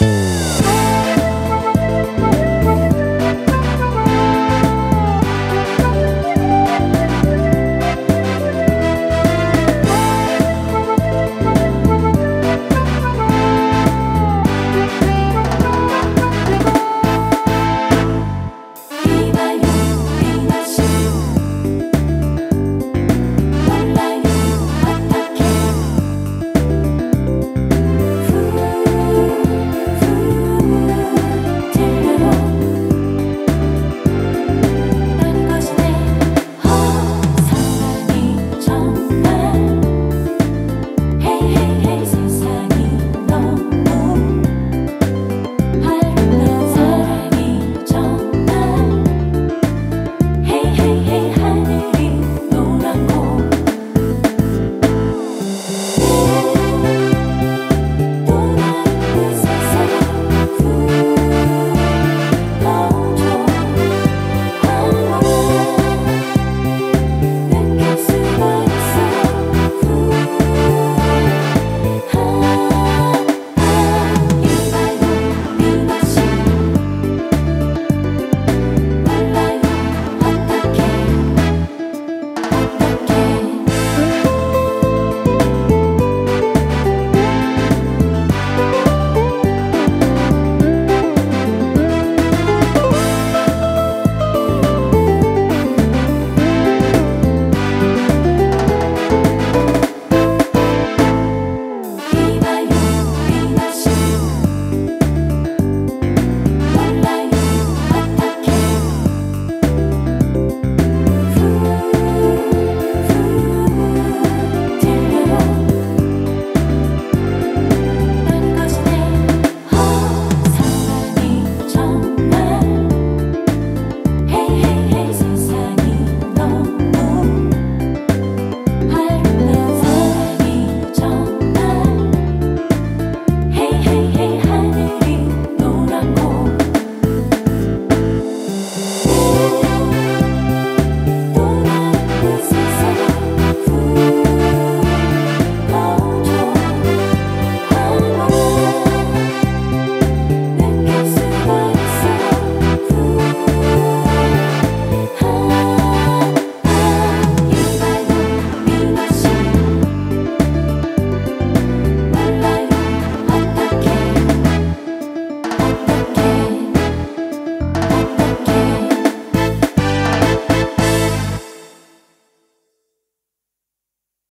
Mm.